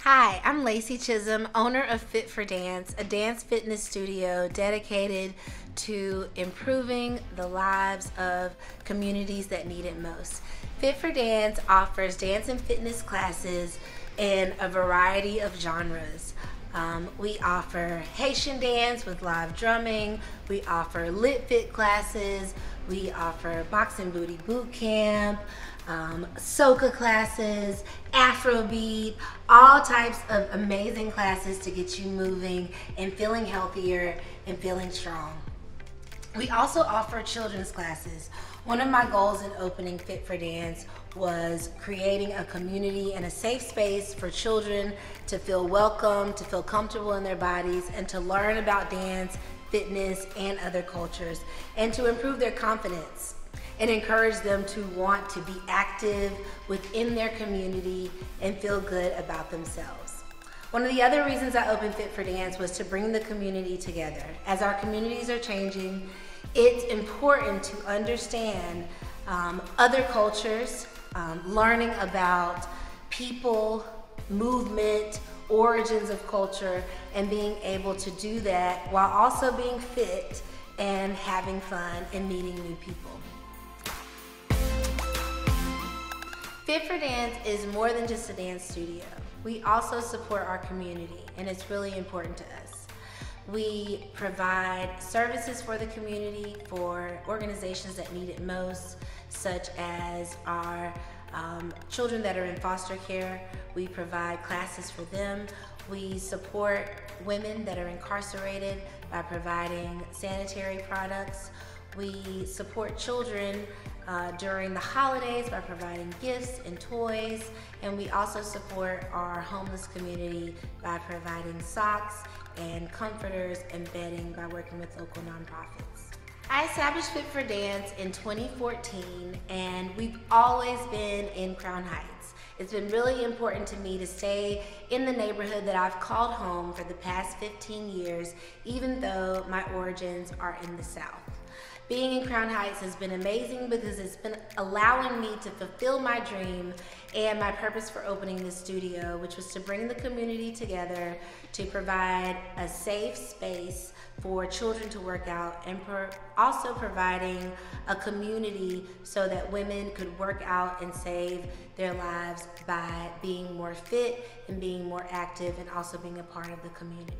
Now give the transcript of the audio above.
Hi, I'm Lacey Chisholm, owner of Fit for Dance, a dance fitness studio dedicated to improving the lives of communities that need it most. Fit for Dance offers dance and fitness classes in a variety of genres. Um, we offer Haitian dance with live drumming. We offer lit fit classes. We offer boxing booty boot camp, um, soca classes, Afrobeat, all types of amazing classes to get you moving and feeling healthier and feeling strong. We also offer children's classes. One of my goals in opening Fit for Dance was creating a community and a safe space for children to feel welcome, to feel comfortable in their bodies, and to learn about dance, fitness, and other cultures, and to improve their confidence and encourage them to want to be active within their community and feel good about themselves. One of the other reasons I opened Fit for Dance was to bring the community together. As our communities are changing, it's important to understand um, other cultures, um, learning about people, movement, origins of culture, and being able to do that while also being fit and having fun and meeting new people. Fit for Dance is more than just a dance studio. We also support our community, and it's really important to us. We provide services for the community for organizations that need it most, such as our um, children that are in foster care. We provide classes for them. We support women that are incarcerated by providing sanitary products. We support children uh, during the holidays by providing gifts and toys. And we also support our homeless community by providing socks and comforters and bedding by working with local nonprofits. I established Fit for Dance in 2014 and we've always been in Crown Heights. It's been really important to me to stay in the neighborhood that I've called home for the past 15 years, even though my origins are in the South. Being in Crown Heights has been amazing because it's been allowing me to fulfill my dream and my purpose for opening this studio, which was to bring the community together to provide a safe space for children to work out and also providing a community so that women could work out and save their lives by being more fit and being more active and also being a part of the community.